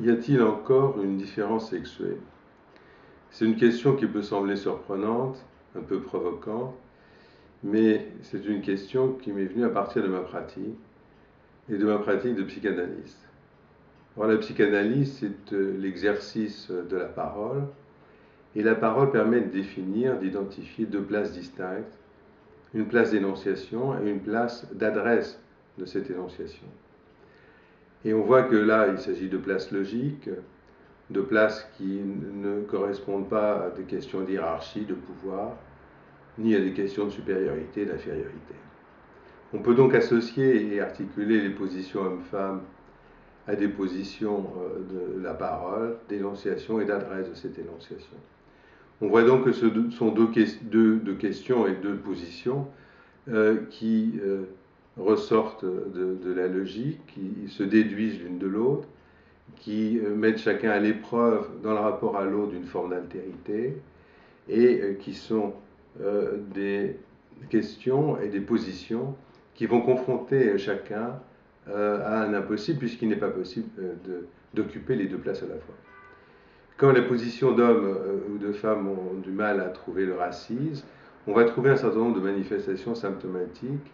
Y a-t-il encore une différence sexuée C'est une question qui peut sembler surprenante, un peu provocante, mais c'est une question qui m'est venue à partir de ma pratique et de ma pratique de psychanalyste. Alors, la psychanalyse, c'est euh, l'exercice de la parole, et la parole permet de définir, d'identifier deux places distinctes, une place d'énonciation et une place d'adresse de cette énonciation. Et on voit que là, il s'agit de places logiques, de places qui ne correspondent pas à des questions d'hierarchie, de pouvoir, ni à des questions de supériorité, d'infériorité. On peut donc associer et articuler les positions hommes-femmes à des positions euh, de la parole, d'énonciation et d'adresse de cette énonciation. On voit donc que ce sont deux, questions et deux positions euh, qui euh, ressortent de, la logique, qui se déduisent l'une de l'autre, qui euh, mettent chacun à l'épreuve dans le rapport à l'autre d'une forme d'altérité, et euh, qui sont euh, des questions et des positions qui vont confronter chacun à un impossible, puisqu'il n'est pas possible d'occuper les deux places à la fois. Quand les positions d'hommes ou de femmes ont du mal à trouver le racisme, on va trouver un certain nombre de manifestations symptomatiques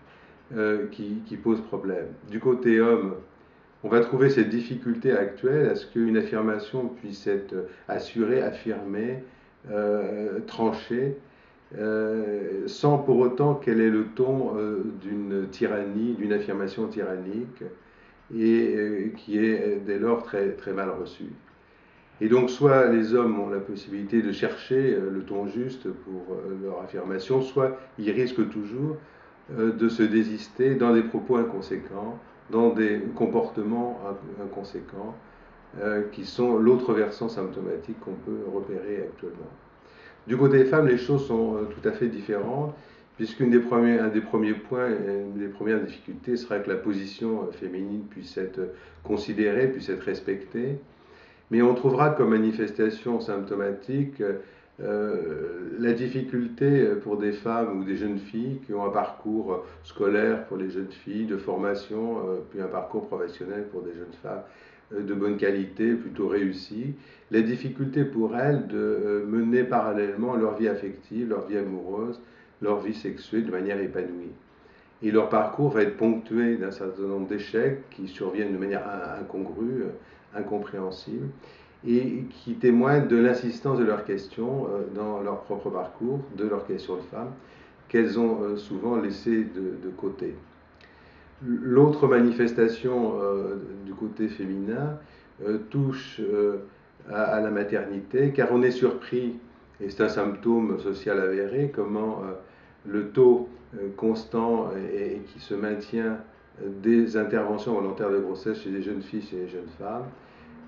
euh, qui, pose problème. Du côté homme, on va trouver cette difficulté actuelle à ce qu'une affirmation puisse être assurée, affirmée, euh, tranchée, euh, sans pour autant qu'elle ait le ton d'une tyrannie, d'une affirmation tyrannique, et qui est dès lors très, très mal reçue. Et donc, soit les hommes ont la possibilité de chercher le ton juste pour leur affirmation, soit ils risquent toujours de se désister dans des propos inconséquents, dans des comportements inconséquents, euh, qui sont l'autre versant symptomatique qu'on peut repérer actuellement. Du côté des femmes, les choses sont euh, tout à fait différentes, puisqu'un des premiers, des premiers points, une des premières difficultés sera que la position féminine puisse être considérée, puisse être respectée. Mais on trouvera comme manifestation symptomatique euh, la difficulté pour des femmes ou des jeunes filles qui ont un parcours scolaire pour les jeunes filles, de formation, euh, puis un parcours professionnel pour des jeunes femmes euh, de bonne qualité, plutôt réussi, la difficulté pour elles de mener parallèlement leur vie affective, leur vie amoureuse, leur vie sexuelle de manière épanouie. Et leur parcours va être ponctué d'un certain nombre d'échecs qui surviennent de manière incongrue, incompréhensible et qui témoignent de l'insistance de leurs questions euh, dans leur propre parcours, de leurs questions de femmes, qu'elles ont euh, souvent laissées de, côté. L'autre manifestation euh, du côté féminin touche à, la maternité, car on est surpris, et c'est un symptôme social avéré, comment le taux constant et, qui se maintient des interventions volontaires de grossesse chez les jeunes filles, chez les jeunes femmes,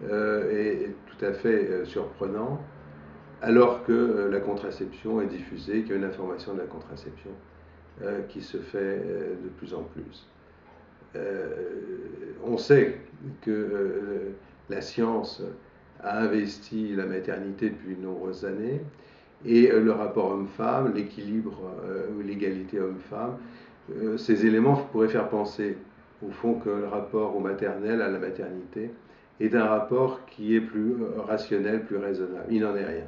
est tout à fait euh, surprenant, alors que euh, la contraception est diffusée, qu'il y a une information de la contraception qui se fait de plus en plus. on sait que la science a investi la maternité depuis de nombreuses années et le rapport homme-femme, l'équilibre ou l'égalité homme-femme, ces éléments pourraient faire penser au fond que le rapport au maternel, à la maternité, et d'un rapport qui est plus euh, rationnel, plus raisonnable. Il n'en est rien.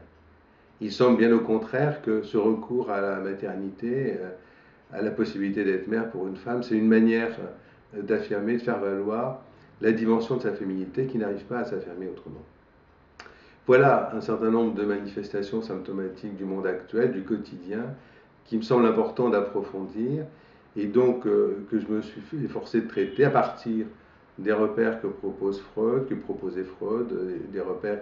Il semble bien au contraire que ce recours à la maternité, euh, à la possibilité d'être mère pour une femme, c'est une manière euh, d'affirmer, de faire valoir la dimension de sa féminité qui n'arrive pas à s'affirmer autrement. Voilà un certain nombre de manifestations symptomatiques du monde actuel, du quotidien, qui me semble important d'approfondir et donc que je me suis efforcé de traiter à partir des repères que propose Freud, que proposait Freud, des repères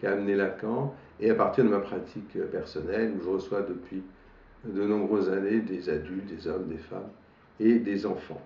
qu'a amené Lacan, et à partir de ma pratique personnelle, où je reçois depuis de nombreuses années des adultes, des hommes, des femmes et des enfants.